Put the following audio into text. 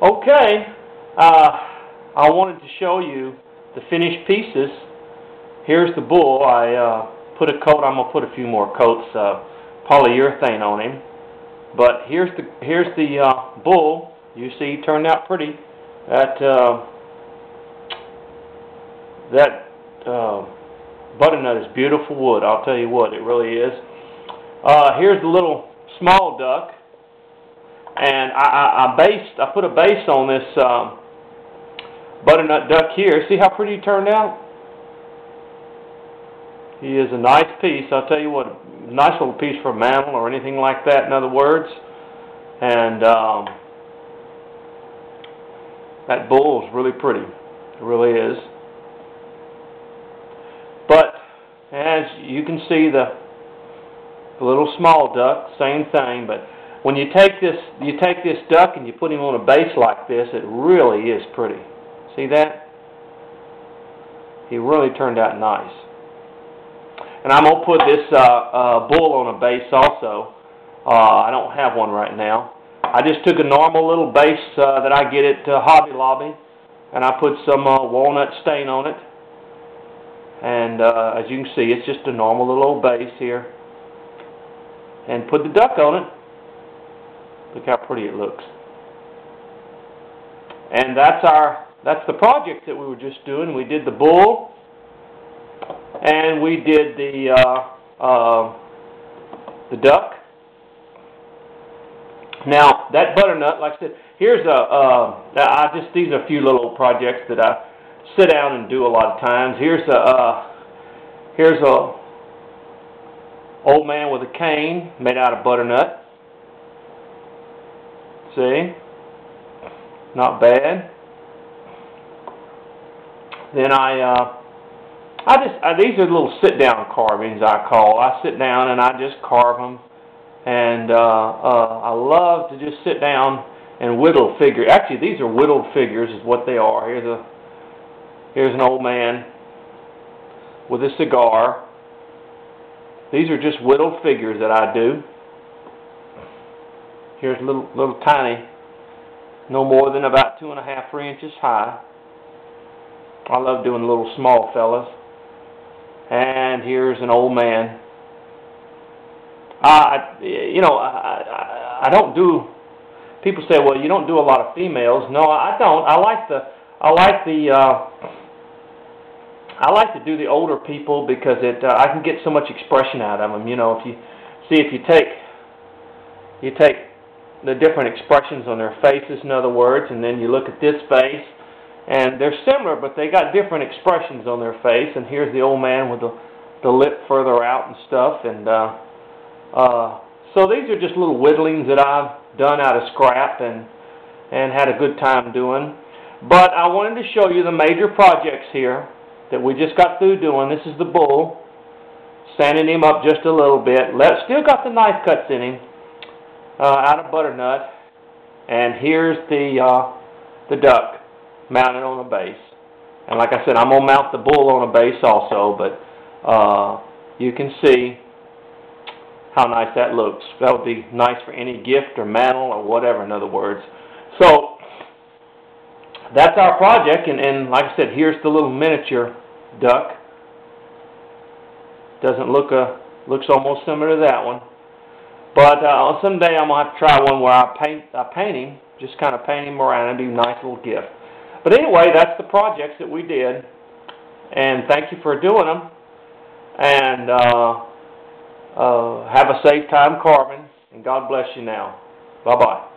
Okay, uh, I wanted to show you the finished pieces. Here's the bull. I uh, put a coat, I'm to put a few more coats, uh, polyurethane on him. But here's the here's the uh, bull. You see, he turned out pretty. That uh, that uh, butternut is beautiful wood. I'll tell you what, it really is. Here's the little small duck and I, I, I based, I put a base on this um, butternut duck here. See how pretty he turned out? He is a nice piece. I'll tell you what, a nice little piece for a mantle or anything like that, in other words. And um, that bull is really pretty. It really is. But as you can see, the, the little small duck, same thing, but when you take this you take this duck and you put him on a base like this, it really is pretty. See that? He really turned out nice. And I'm to put this uh, uh, bull on a base also. Uh, I don't have one right now. I just took a normal little base uh, that I get at uh, Hobby Lobby, and I put some uh, walnut stain on it. And uh, as you can see, it's just a normal little old base here. And put the duck on it. Look how pretty it looks. And that's our that's the project that we were just doing. We did the bull, and we did the uh, uh, the duck. Now that butternut, like I said, here's a uh, I just these are a few little projects that I sit down and do a lot of times. Here's a uh, here's a old man with a cane made out of butternut. See? Not bad. Then I, uh, I just, these are little sit-down carvings I call. I sit down and I just carve them. And uh, uh, I love to just sit down and whittle figures. Actually, these are whittled figures is what they are. Here's a, here's an old man with a cigar. These are just whittled figures that I do. Here's a little, little tiny, no more than about two and a half, three inches high. I love doing little small fellas. And here's an old man. I, you know, I, I, I don't do. People say, well, you don't do a lot of females. No, I don't. I like the, I like the, uh, I like to do the older people because it, uh, I can get so much expression out of them. You know, if you see, if you take, you take the different expressions on their faces, in other words, and then you look at this face, and they're similar, but they got different expressions on their face. And here's the old man with the the lip further out and stuff, and uh, uh, so these are just little whittlings that I've done out of scrap and and had a good time doing. But I wanted to show you the major projects here that we just got through doing. This is the bull, sanding him up just a little bit. Let, still got the knife cuts in him uh, out of butternut. And here's the, uh, the duck mounted on a base. And like I said, I'm to mount the bull on a base also, but uh, you can see how nice that looks. That would be nice for any gift or mantle or whatever, in other words. So, that's our project, and, and like I said, here's the little miniature duck. Doesn't look a, looks almost similar to that one. But uh, someday I'm to have to try one where I paint, I paint him, just kind of paint him around and do a nice little gift. But anyway, that's the projects that we did. And thank you for doing them. And uh, uh, have a safe time carving. And God bless you now. Bye-bye.